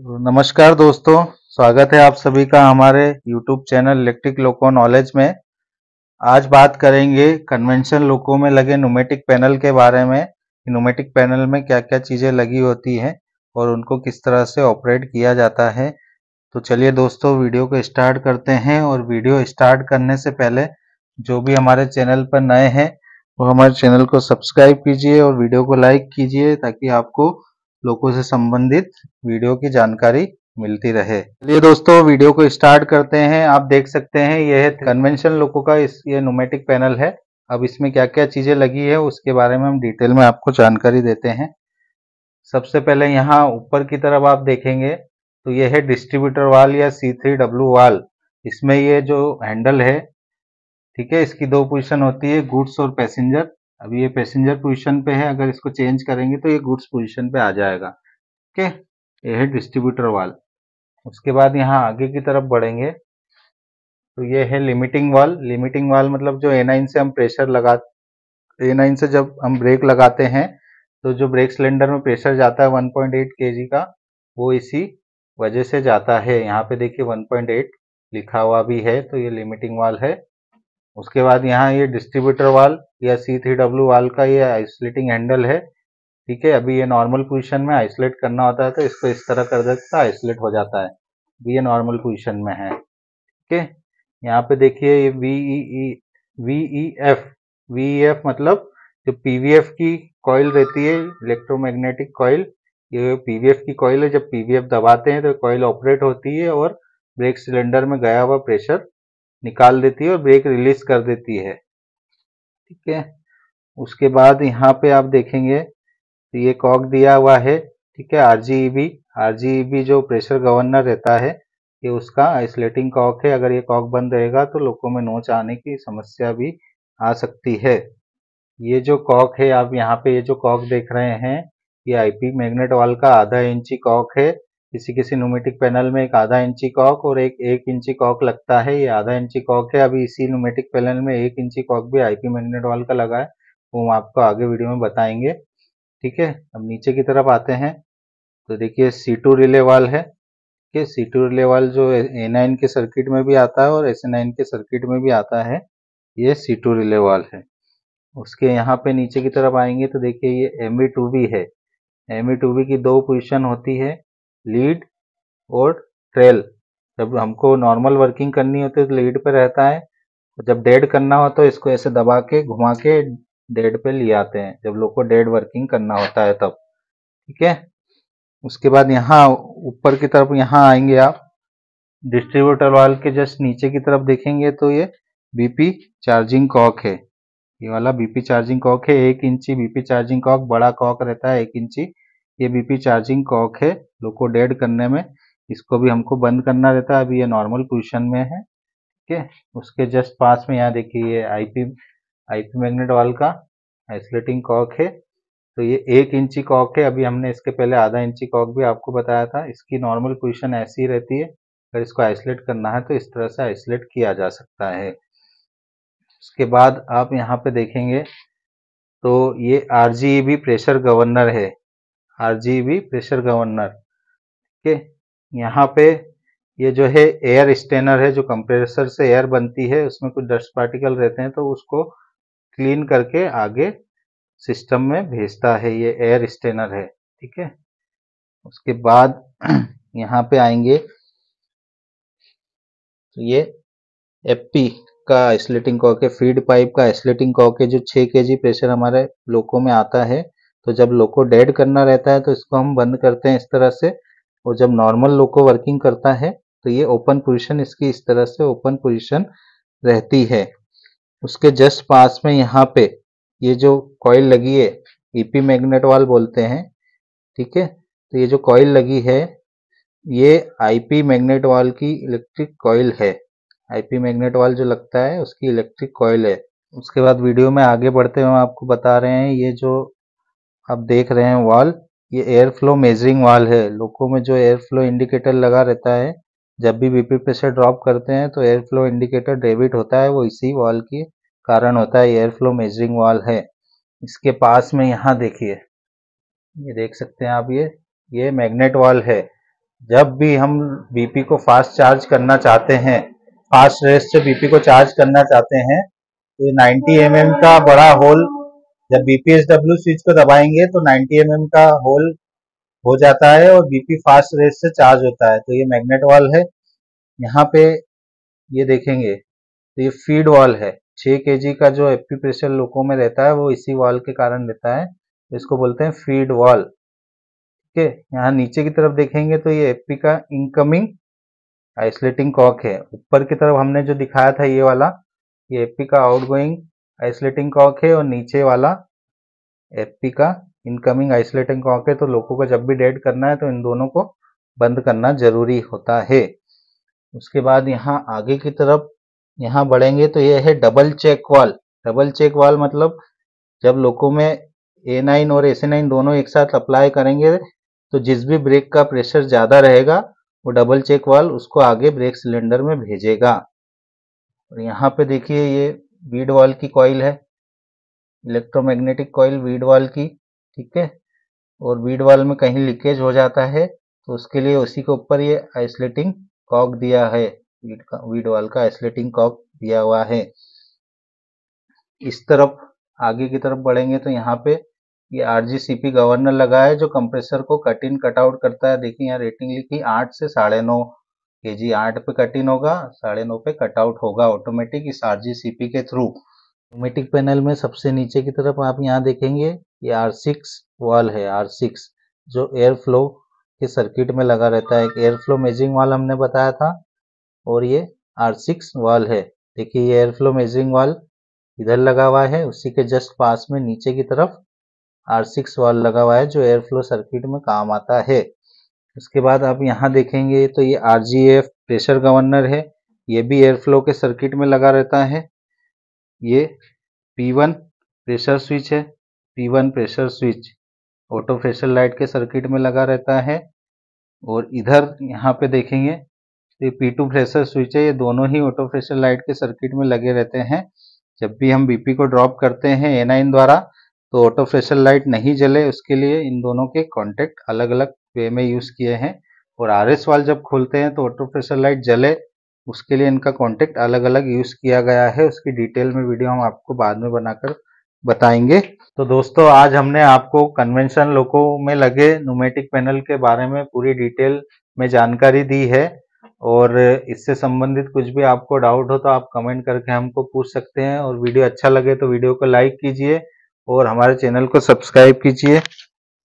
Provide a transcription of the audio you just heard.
नमस्कार दोस्तों, स्वागत है आप सभी का हमारे YouTube channel electric loco knowledge में। आज बात करेंगे कन्वेंशन लोको में लगे न्यूमेटिक पैनल के बारे में न्यूमेटिक पैनल में क्या क्या चीज़ें लगी होती हैं और उनको किस तरह से ऑपरेट किया जाता है। तो चलिए दोस्तों, वीडियो को स्टार्ट करते हैं और वीडियो स्टार्ट करने से पहले जो भी हमारे चैनल पर नए हैं, वो हमारे चैनल को सब्सक्राइब कीजिए और वीडियो को लाइक कीजिए ताकि आपको लोगों से संबंधित वीडियो की जानकारी मिलती रहे। चलिए दोस्तों, वीडियो को स्टार्ट करते हैं। आप देख सकते हैं, यह कन्वेंशन लोगों का इस ये नोमेटिक पैनल है। अब इसमें क्या क्या चीज़ें लगी है, उसके बारे में हम डिटेल में आपको जानकारी देते हैं। सबसे पहले यहाँ ऊपर की तरफ़ आप देखेंगे तो यह है डिस्ट्रीब्यूटर वाल या सी थ्री डब्ल्यू वाल इसमें ये जो हैंडल है, ठीक है, इसकी दो पोजिशन होती है गुड्स और पैसेंजर अभी ये पैसेंजर पोजीशन पे है, अगर इसको चेंज करेंगे तो ये गुड्स पोजीशन पे आ जाएगा। ओके ये है डिस्ट्रीब्यूटर वाल उसके बाद यहाँ आगे की तरफ़ बढ़ेंगे तो ये है लिमिटिंग वाल लिमिटिंग वाल मतलब जो ए से हम प्रेशर लगा ए से जब हम ब्रेक लगाते हैं तो जो ब्रेक सिलेंडर में प्रेशर जाता है 1.8 पॉइंट का, वो इसी वजह से जाता है। यहाँ पे देखिए 1.8 लिखा हुआ भी है तो ये लिमिटिंग वाल है। उसके बाद यहाँ ये डिस्ट्रीब्यूटर वाल या सी थ्री डब्ल्यू वाल का ये आइसोलेटिंग हैंडल है, ठीक है? अभी ये नॉर्मल पोजीशन में आइसोलेट करना होता है तो इसको इस तरह कर देता है आइसोलेट हो जाता है। ये नॉर्मल पोजीशन में है, ठीक है? यहाँ पे देखिए ये वीई वीई एफ़ वीई मतलब जो पीवीएफ की कॉइल रहती है इलेक्ट्रोमैग्नेटिक कॉइल ये पीवीएफ की कॉइल है। जब पीवीएफ दबाते हैं तो कॉइल ऑपरेट होती है और ब्रेक सिलेंडर में गया हुआ प्रेशर निकाल देती है और ब्रेक रिलीज़ कर देती है। ठीक है। उसके बाद यहाँ पे आप देखेंगे तो ये कॉक दिया हुआ है, ठीक है, आरजीईबी। आरजीईबी जो प्रेशर गवर्नर रहता है, ये उसका आइसोलेटिंग कॉक है। अगर ये कॉक बंद रहेगा तो लोगों में नोच आने की समस्या भी आ सकती है। ये जो कॉक है, आप यहाँ पे ये जो कॉक देख रहे हैं, ये आईपी मैग्नेट वाल का आधा इंची कॉक है। किसी किसी नोमेटिक पैनल में एक आधा इंची कॉक और एक एक इंची कॉक लगता है। ये आधा इंची कॉक है। अभी इसी नोमेटिक पैनल में एक इंची कॉक भी आईपी मैग्नेट वाल का लगा है। वो हम आपको आगे वीडियो में बताएँगे। ठीक है? अब नीचे की तरफ़ आते हैं। तो देखिए सी टू रिले वाल है। ठीक है? सी टू रिले वाल जो ए नाइन के सर्किट में भी आता है और एस नाइन के सर्किट में भी आता है। ये सी टू रिले वाल है। उसके यहाँ पे नीचे की तरफ़ आएँगे तो देखिए, ये एम ई टू बी है। एम ई टू बी की दो पोजिशन होती है। लीड और ट्रेल। जब हमको नॉर्मल वर्किंग करनी होती है तो लीड पे रहता है, जब डेड करना हो तो इसको ऐसे दबा के, घुमा के डेड पे ले आते हैं। जब लोग को डेड वर्किंग करना होता है तब। ठीक है? उसके बाद यहाँ, ऊपर की तरफ़ यहाँ आएँगे आप। डिस्ट्रीब्यूटर वाल के जस्ट नीचे की तरफ़ देखेंगे तो ये बीपी चार्जिंग कॉक है। ये वाला बीपी चार्जिंग कॉक है। एक इंची बीपी चार्जिंग कॉक बड़ा कॉक रहता है, एक इंची ये बीपी चार्जिंग कॉक है लोको डेड करने में, इसको भी हमको बंद करना रहता है। अभी ये नॉर्मल पोजिशन में है, ठीक है? उसके जस्ट पास में यहाँ देखिए ये आईपी आईपी मैग्नेट वाल का आइसोलेटिंग कॉक है। तो ये एक इंची कॉक है। अभी हमने इसके पहले आधा इंची कॉक भी आपको बताया था। इसकी नॉर्मल पोजिशन ऐसी रहती है। अगर इसको आइसोलेट करना है तो इस तरह से आइसोलेट किया जा सकता है। उसके बाद आप यहाँ पे देखेंगे तो ये आर प्रेशर गवर्नर है। RGB, pressure governor. ठीक है? यहाँ पे ये जो है एयर स्टेनर है, जो कंप्रेसर से एयर बनती है, उसमें कुछ डस्ट पार्टिकल रहते हैं तो उसको क्लीन करके आगे सिस्टम में भेजता है, ये एयर स्टेनर है। ठीक है? उसके बाद यहाँ पे आएँगे। तो ये एपी का आइसोलेटिंग कॉक है फ़ीड पाइप का आइसोलेटिंग कॉक है जो 6 केजी प्रेशर हमारे लोको में आता है तो जब लोको डेड करना रहता है तो इसको हम बंद करते हैं इस तरह से। और जब नॉर्मल लोको वर्किंग करता है तो ये ओपन पोजीशन इसकी इस तरह से ओपन पोजीशन रहती है। उसके जस्ट पास में यहाँ पे ये जो कॉइल लगी है ईपी मैग्नेट वाल बोलते हैं, ठीक है? तो ये जो कॉइल लगी है, ये आईपी मैग्नेट वाल की इलेक्ट्रिक कॉइल है। आईपी मैग्नेट वाल जो लगता है, उसकी इलेक्ट्रिक कॉइल है। उसके बाद वीडियो में आगे बढ़ते हुए आपको बता रहे हैं, ये जो आप देख रहे हैं वाल ये एयर फ्लो मेजरिंग वाल है। लोको में जो एयर फ्लो इंडिकेटर लगा रहता है, जब भी बीपी प्रेशर ड्रॉप करते हैं तो एयर फ्लो इंडिकेटर डेबिट होता है, वो इसी वाल के कारण होता है एयर फ्लो मेजरिंग वाल है। इसके पास में यहाँ देखिए, ये देख सकते हैं आप, ये ये मैग्नेट वाल है। जब भी हम बीपी को फास्ट चार्ज करना चाहते हैं फास्ट रेस से बीपी को चार्ज करना चाहते हैं तो 90 एम mm का बड़ा होल जब बीपीएसडब्ल्यू स्विच को दबाएँगे तो 90 एम mm का होल हो जाता है और बीपी फास्ट रेस से चार्ज होता है। तो ये मैग्नेट वॉल है। यहाँ पे ये देखेंगे तो ये फ़ीड वॉल है। छह के का जो एपी प्रेशर लोगों में रहता है, वो इसी वॉल के कारण रहता है। इसको बोलते हैं फ़ीड वॉल ठीक है? यहाँ नीचे की तरफ़ देखेंगे तो ये एपी का इनकमिंग आइसोलेटिंग कॉक है। ऊपर की तरफ़ हमने जो दिखाया था ये वाला, ये एपी का आउटगोइंग आइसोलेटिंग कॉक है और नीचे वाला एपी का इनकमिंग आइसोलेटिंग कॉक है तो लोगों को जब भी डेड करना है तो इन दोनों को बंद करना ज़रूरी होता है। उसके बाद यहाँ आगे की तरफ़, यहाँ बढ़ेंगे तो ये है double check valve double check valve मतलब जब लोगों में ए नाइन और एस नाइन दोनों एक साथ अप्लाई करेंगे तो जिस भी ब्रेक का प्रेशर ज़्यादा रहेगा, वो डबल चेक वाल उसको आगे ब्रेक सिलेंडर में भेजेगा। और यहाँ पे देखिए ये वीड वाल की कॉइल है, इलेक्ट्रोमैग्नेटिक कॉइल वीड वाल की, ठीक है? और वीड वाल में कहीं लीकेज हो जाता है तो उसके लिए उसी के ऊपर ये आइसोलेटिंग कॉक दिया है, वीड वाल का आइसोलेटिंग कॉक दिया हुआ है। इस तरफ़, आगे की तरफ़ बढ़ेंगे तो यहाँ पे ये आरजीसीपी गवर्नर लगा है, जो कंप्रेसर को कट इन कट आउट करता है। देखिए यहाँ रेटिंग लिखी आठ से साढ़े नौ के जी आठ पे कट इन होगा, साढ़े नौ पे कट आउट होगा ऑटोमेटिक इस आरजीसीपी के थ्रू ऑटोमेटिक पैनल में सबसे नीचे की तरफ़ आप यहाँ देखेंगे ये आर सिक्स वाल है आर सिक्स जो एयर फ्लो के सर्किट में लगा रहता है। एक एयर फ्लो मेजिंग वाल हमने बताया था और ये आर सिक्स वाल है। देखिए ये एयर फ्लो मेजरिंग वाल इधर लगा हुआ है, उसी के जस्ट पास में नीचे की तरफ़ आर सिक्स वाल लगा हुआ है, जो एयर फ्लो सर्किट में काम आता है। उसके बाद आप यहाँ देखेंगे तो ये आरजीएफ प्रेशर गवर्नर है। ये भी एयर फ्लो के सर्किट में लगा रहता है। ये P1 प्रेशर स्विच है। P1 pressure switch auto pressure light के सर्किट में लगा रहता है। और इधर यहाँ पे देखेंगे, ये पी टू प्रेशर स्विच है। ये दोनों ही ऑटो प्रेशर लाइट के सर्किट में लगे रहते हैं। जब भी हम बीपी को ड्रॉप करते हैं ए नाइन द्वारा तो ऑटो प्रेशर लाइट नहीं जले। उसके लिए इन दोनों के कॉन्टेक्ट अलग अलग वे में यूज़ किए हैं। और आर एस वाल जब खोलते हैं तो ऑटो प्रेशर लाइट जले, उसके लिए इनका कॉन्टेक्ट अलग अलग यूज़ किया गया है। उसकी डिटेल में वीडियो हम आपको बाद में बनाकर बताएँगे। तो दोस्तों, आज हमने आपको कन्वेंशन लोको में लगे न्यूमेटिक पैनल के बारे में पूरी डिटेल में जानकारी दी है। और इससे संबंधित कुछ भी आपको डाउट हो तो आप कमेंट करके हमको पूछ सकते हैं। और वीडियो अच्छा लगे तो वीडियो को लाइक कीजिए और हमारे चैनल को सब्सक्राइब कीजिए।